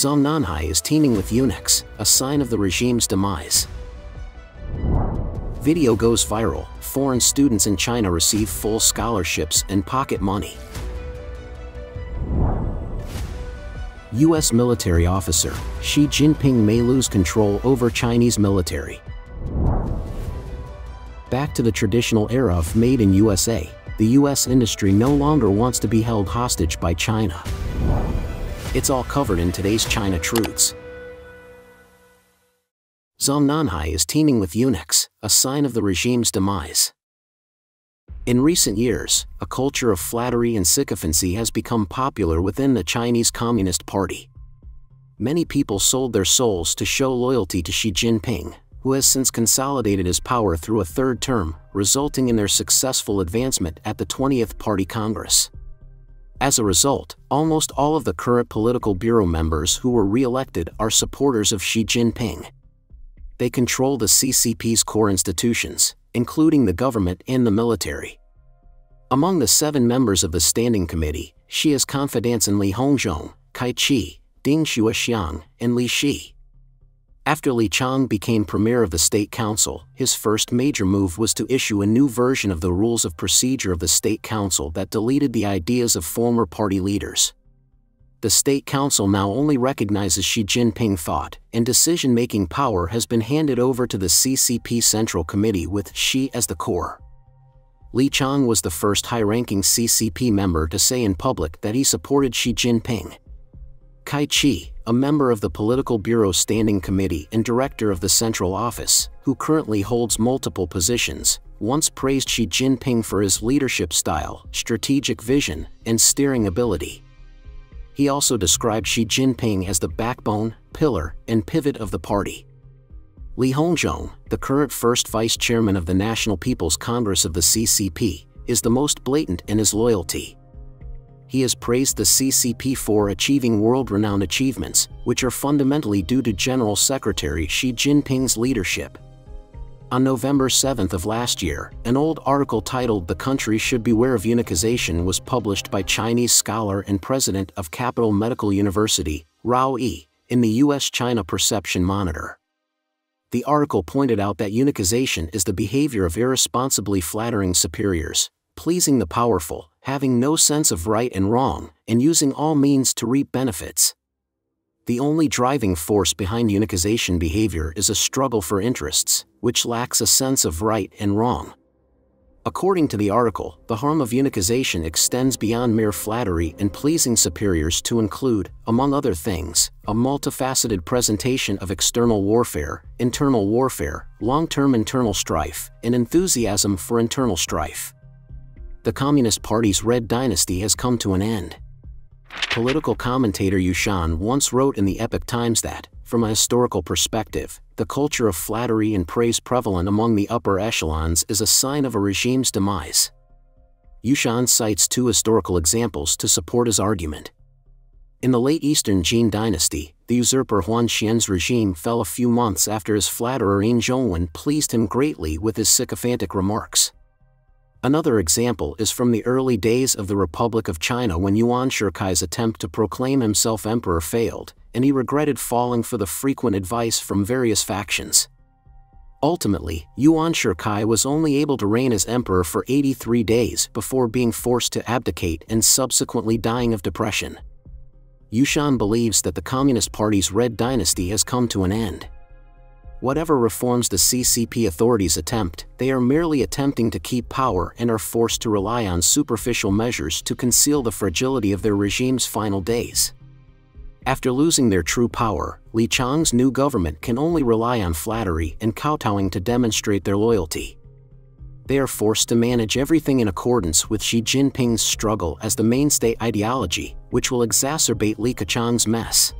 Zhongnanhai is teeming with eunuchs, a sign of the regime's demise. Video goes viral, foreign students in China receive full scholarships and pocket money. U.S. military officer, Xi Jinping may lose control over Chinese military. Back to the traditional era of made in USA, the US industry no longer wants to be held hostage by China. It's all covered in today's China Truths. Zhongnanhai is teeming with eunuchs, a sign of the regime's demise. In recent years, a culture of flattery and sycophancy has become popular within the Chinese Communist Party. Many people sold their souls to show loyalty to Xi Jinping, who has since consolidated his power through a third term, resulting in their successful advancement at the 20th Party Congress. As a result, almost all of the current political bureau members who were re-elected are supporters of Xi Jinping. They control the CCP's core institutions, including the government and the military. Among the seven members of the Standing Committee, Xi has confidants in Li Hongzhong, Cai Qi, Ding Xuexiang, and Li Xi. After Li Qiang became premier of the State Council, his first major move was to issue a new version of the rules of procedure of the State Council that deleted the ideas of former party leaders. The State Council now only recognizes Xi Jinping thought, and decision-making power has been handed over to the CCP Central Committee with Xi as the core. Li Qiang was the first high-ranking CCP member to say in public that he supported Xi Jinping. Cai Qi, a member of the Political Bureau Standing Committee and director of the Central Office, who currently holds multiple positions, once praised Xi Jinping for his leadership style, strategic vision, and steering ability. He also described Xi Jinping as the backbone, pillar, and pivot of the party. Li Hongzhong, the current first vice chairman of the National People's Congress of the CCP, is the most blatant in his loyalty he has praised the CCP for achieving world-renowned achievements, which are fundamentally due to General Secretary Xi Jinping's leadership. On November 7th of last year, an old article titled The Country Should Beware of Eunuchization was published by Chinese scholar and president of Capital Medical University, Rao Yi, in the U.S.-China Perception Monitor. The article pointed out that eunuchization is the behavior of irresponsibly flattering superiors, pleasing the powerful, having no sense of right and wrong, and using all means to reap benefits. The only driving force behind eunuchization behavior is a struggle for interests, which lacks a sense of right and wrong. According to the article, the harm of eunuchization extends beyond mere flattery and pleasing superiors to include, among other things, a multifaceted presentation of external warfare, internal warfare, long-term internal strife, and enthusiasm for internal strife the Communist Party's Red Dynasty has come to an end. Political commentator Yu Shan once wrote in the Epoch Times that, from a historical perspective, the culture of flattery and praise prevalent among the upper echelons is a sign of a regime's demise. Yu Shan cites two historical examples to support his argument. In the late Eastern Jin dynasty, the usurper Huan Xuan's regime fell a few months after his flatterer Yin Zhongwen pleased him greatly with his sycophantic remarks. Another example is from the early days of the Republic of China when Yuan Shikai's attempt to proclaim himself emperor failed, and he regretted falling for the frequent advice from various factions. Ultimately, Yuan Shikai was only able to reign as emperor for 83 days before being forced to abdicate and subsequently dying of depression. Yushan believes that the Communist Party's Red Dynasty has come to an end. Whatever reforms the CCP authorities attempt, they are merely attempting to keep power and are forced to rely on superficial measures to conceal the fragility of their regime's final days. After losing their true power, Li Qiang's new government can only rely on flattery and kowtowing to demonstrate their loyalty. They are forced to manage everything in accordance with Xi Jinping's struggle as the mainstay ideology, which will exacerbate Li Keqiang's mess.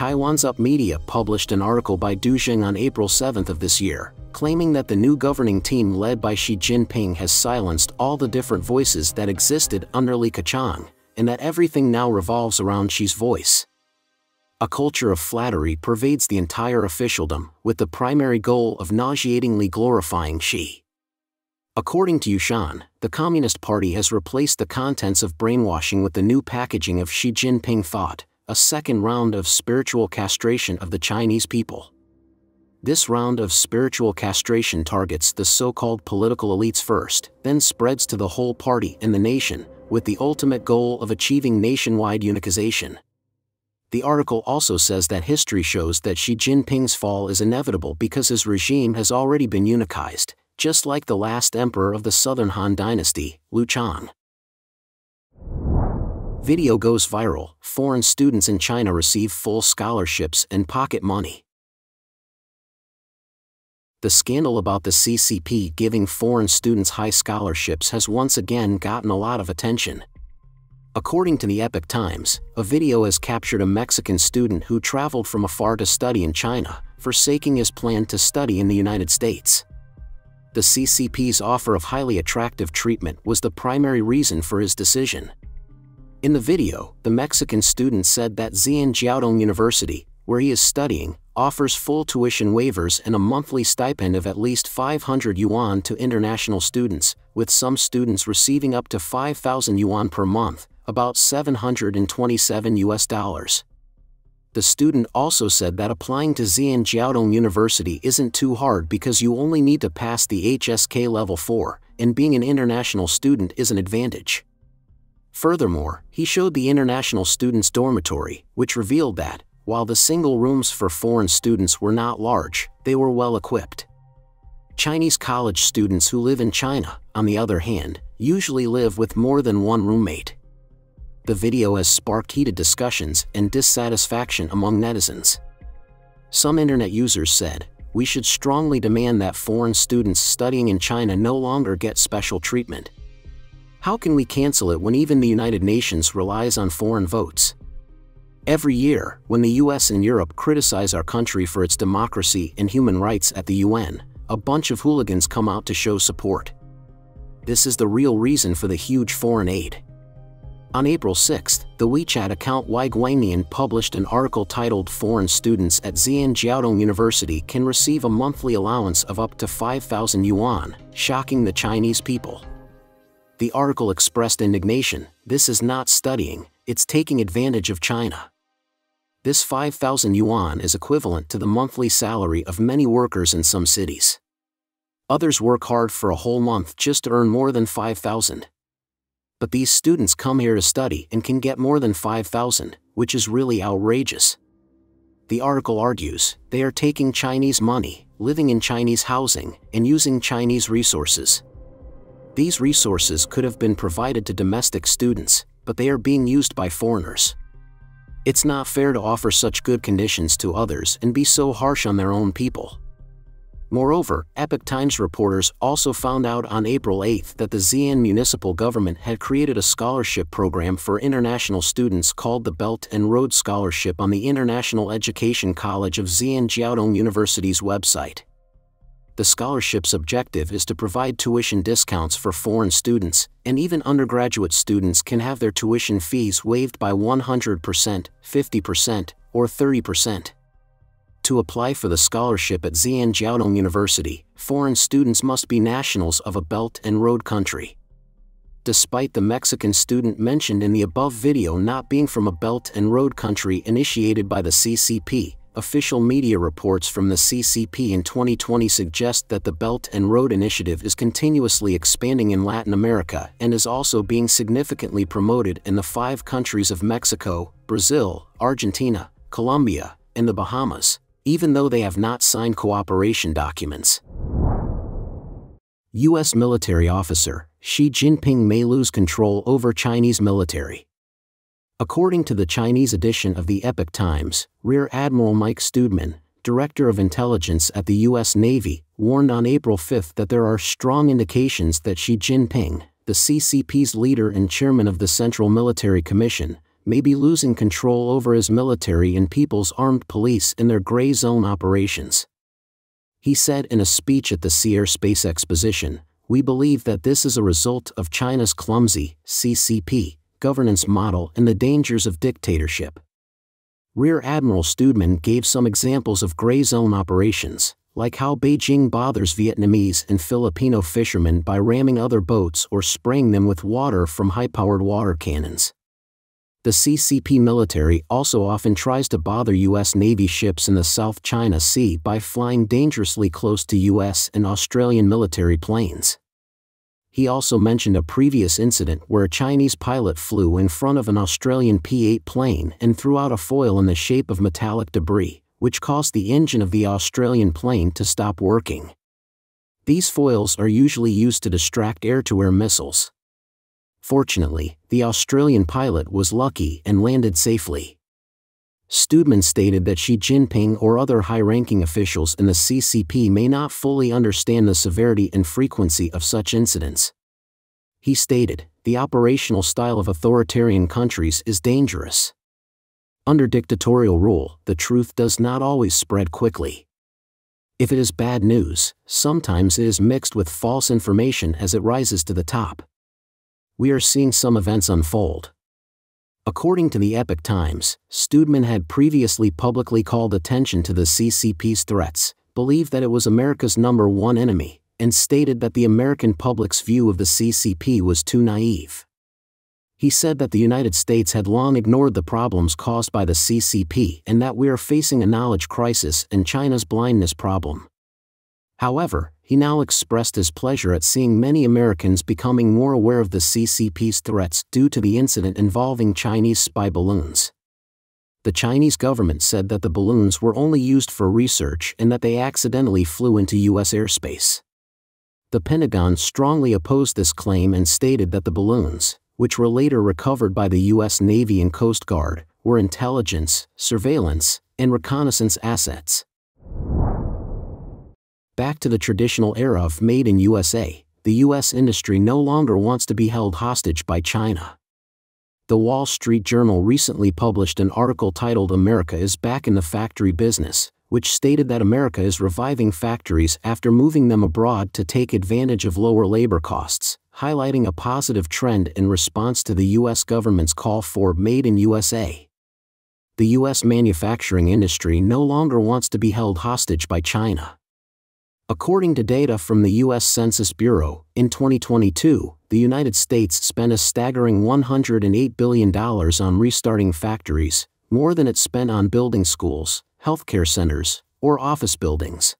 Taiwan's Up Media published an article by Du Jing on April 7 of this year, claiming that the new governing team led by Xi Jinping has silenced all the different voices that existed under Li Keqiang, and that everything now revolves around Xi's voice. A culture of flattery pervades the entire officialdom, with the primary goal of nauseatingly glorifying Xi. According to Yushan, the Communist Party has replaced the contents of brainwashing with the new packaging of Xi Jinping thought, a second round of spiritual castration of the Chinese people. This round of spiritual castration targets the so called political elites first, then spreads to the whole party and the nation, with the ultimate goal of achieving nationwide eunuchization. The article also says that history shows that Xi Jinping's fall is inevitable because his regime has already been eunuchized, just like the last emperor of the Southern Han Dynasty, Chang. Video goes viral, foreign students in China receive full scholarships and pocket money. The scandal about the CCP giving foreign students high scholarships has once again gotten a lot of attention. According to the Epoch Times, a video has captured a Mexican student who traveled from afar to study in China, forsaking his plan to study in the United States. The CCP's offer of highly attractive treatment was the primary reason for his decision. In the video, the Mexican student said that Xi'an Jiaotong University, where he is studying, offers full tuition waivers and a monthly stipend of at least 500 yuan to international students, with some students receiving up to 5,000 yuan per month, about 727 US dollars. The student also said that applying to Xi'an Jiaotong University isn't too hard because you only need to pass the HSK Level 4, and being an international student is an advantage. Furthermore, he showed the international students' dormitory, which revealed that, while the single rooms for foreign students were not large, they were well equipped. Chinese college students who live in China, on the other hand, usually live with more than one roommate the video has sparked heated discussions and dissatisfaction among netizens. Some internet users said, we should strongly demand that foreign students studying in China no longer get special treatment. How can we cancel it when even the United Nations relies on foreign votes? Every year, when the US and Europe criticize our country for its democracy and human rights at the UN, a bunch of hooligans come out to show support. This is the real reason for the huge foreign aid. On April 6, the WeChat account Wai Guangnian published an article titled Foreign Students at Xi'an Jiaotong University can receive a monthly allowance of up to 5,000 yuan, shocking the Chinese people. The article expressed indignation, this is not studying, it's taking advantage of China. This 5,000 yuan is equivalent to the monthly salary of many workers in some cities. Others work hard for a whole month just to earn more than 5,000 but these students come here to study and can get more than 5,000, which is really outrageous. The article argues they are taking Chinese money, living in Chinese housing, and using Chinese resources. These resources could have been provided to domestic students, but they are being used by foreigners. It's not fair to offer such good conditions to others and be so harsh on their own people. Moreover, Epoch Times reporters also found out on April 8 that the Xi'an municipal government had created a scholarship program for international students called the Belt and Road Scholarship on the International Education College of Xi'an Jiaotong University's website. The scholarship's objective is to provide tuition discounts for foreign students, and even undergraduate students can have their tuition fees waived by 100%, 50%, or 30%. To apply for the scholarship at Xi'an University, foreign students must be nationals of a Belt and Road country. Despite the Mexican student mentioned in the above video not being from a Belt and Road country initiated by the CCP, official media reports from the CCP in 2020 suggest that the Belt and Road Initiative is continuously expanding in Latin America and is also being significantly promoted in the five countries of Mexico, Brazil, Argentina, Colombia, and the Bahamas even though they have not signed cooperation documents. U.S. military officer Xi Jinping may lose control over Chinese military. According to the Chinese edition of the Epoch Times, Rear Admiral Mike Studeman, Director of Intelligence at the U.S. Navy, warned on April 5 that there are strong indications that Xi Jinping, the CCP's leader and chairman of the Central Military Commission, may be losing control over his military and People's Armed Police in their gray zone operations. He said in a speech at the Sea-Air-Space Exposition, We believe that this is a result of China's clumsy CCP governance model and the dangers of dictatorship. Rear Admiral Studeman gave some examples of gray zone operations, like how Beijing bothers Vietnamese and Filipino fishermen by ramming other boats or spraying them with water from high powered water cannons. The CCP military also often tries to bother U.S. Navy ships in the South China Sea by flying dangerously close to U.S. and Australian military planes. He also mentioned a previous incident where a Chinese pilot flew in front of an Australian P 8 plane and threw out a foil in the shape of metallic debris, which caused the engine of the Australian plane to stop working. These foils are usually used to distract air to air missiles. Fortunately, the Australian pilot was lucky and landed safely. Studeman stated that Xi Jinping or other high ranking officials in the CCP may not fully understand the severity and frequency of such incidents. He stated, the operational style of authoritarian countries is dangerous. Under dictatorial rule, the truth does not always spread quickly. If it is bad news, sometimes it is mixed with false information as it rises to the top we are seeing some events unfold. According to the Epoch Times, Studeman had previously publicly called attention to the CCP's threats, believed that it was America's number one enemy, and stated that the American public's view of the CCP was too naive. He said that the United States had long ignored the problems caused by the CCP and that we are facing a knowledge crisis and China's blindness problem. However, he now expressed his pleasure at seeing many Americans becoming more aware of the CCP's threats due to the incident involving Chinese spy balloons. The Chinese government said that the balloons were only used for research and that they accidentally flew into U.S. airspace. The Pentagon strongly opposed this claim and stated that the balloons, which were later recovered by the U.S. Navy and Coast Guard, were intelligence, surveillance, and reconnaissance assets. Back to the traditional era of made in USA, the US industry no longer wants to be held hostage by China. The Wall Street Journal recently published an article titled America is Back in the Factory Business, which stated that America is reviving factories after moving them abroad to take advantage of lower labor costs, highlighting a positive trend in response to the U.S. government's call for Made in USA. The U.S. manufacturing industry no longer wants to be held hostage by China. According to data from the U.S. Census Bureau, in 2022, the United States spent a staggering $108 billion on restarting factories, more than it spent on building schools, healthcare centers, or office buildings.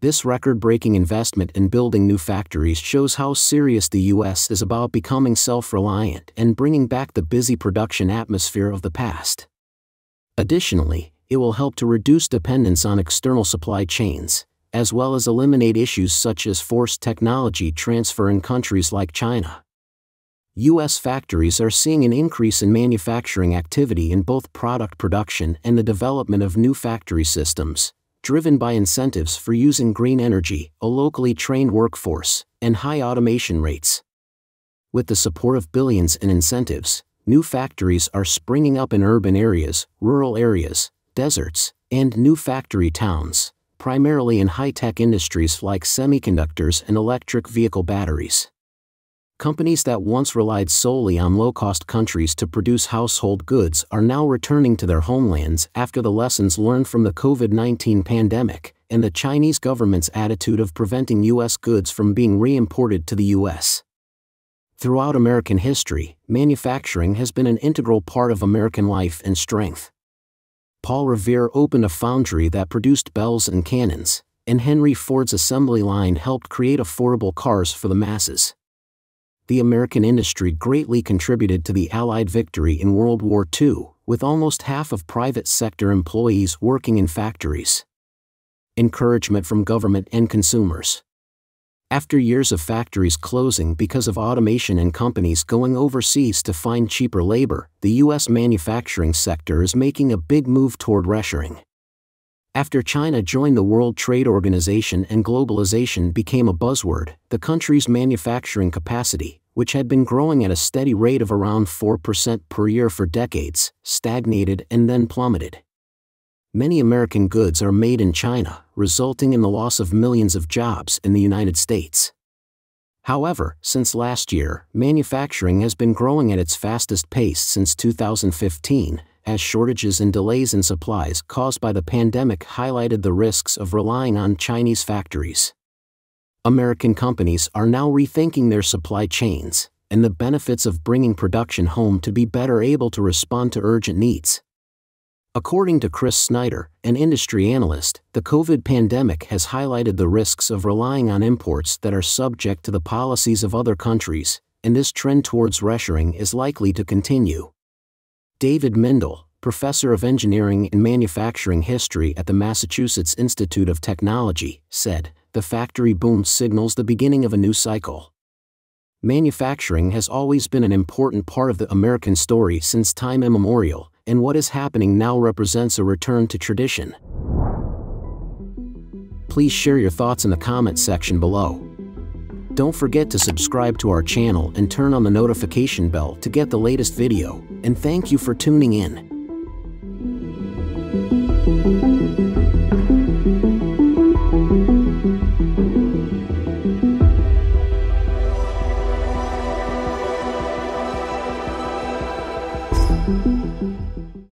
This record breaking investment in building new factories shows how serious the U.S. is about becoming self reliant and bringing back the busy production atmosphere of the past. Additionally, it will help to reduce dependence on external supply chains, as well as eliminate issues such as forced technology transfer in countries like China. U.S. factories are seeing an increase in manufacturing activity in both product production and the development of new factory systems, driven by incentives for using green energy, a locally trained workforce, and high automation rates. With the support of billions in incentives, new factories are springing up in urban areas, rural areas, deserts, and new factory towns primarily in high-tech industries like semiconductors and electric vehicle batteries. Companies that once relied solely on low-cost countries to produce household goods are now returning to their homelands after the lessons learned from the COVID-19 pandemic and the Chinese government's attitude of preventing U.S. goods from being re-imported to the U.S. Throughout American history, manufacturing has been an integral part of American life and strength. Paul Revere opened a foundry that produced bells and cannons, and Henry Ford's assembly line helped create affordable cars for the masses. The American industry greatly contributed to the Allied victory in World War II, with almost half of private sector employees working in factories. Encouragement from government and consumers. After years of factories closing because of automation and companies going overseas to find cheaper labor, the U.S. manufacturing sector is making a big move toward reshoring. After China joined the World Trade Organization and globalization became a buzzword, the country's manufacturing capacity, which had been growing at a steady rate of around 4% per year for decades, stagnated and then plummeted many American goods are made in China, resulting in the loss of millions of jobs in the United States. However, since last year, manufacturing has been growing at its fastest pace since 2015, as shortages and delays in supplies caused by the pandemic highlighted the risks of relying on Chinese factories. American companies are now rethinking their supply chains, and the benefits of bringing production home to be better able to respond to urgent needs. According to Chris Snyder, an industry analyst, the COVID pandemic has highlighted the risks of relying on imports that are subject to the policies of other countries, and this trend towards reshoring is likely to continue. David Mindell, professor of engineering and manufacturing history at the Massachusetts Institute of Technology, said, The factory boom signals the beginning of a new cycle. Manufacturing has always been an important part of the American story since time immemorial, and what is happening now represents a return to tradition. Please share your thoughts in the comment section below. Don't forget to subscribe to our channel and turn on the notification bell to get the latest video, and thank you for tuning in.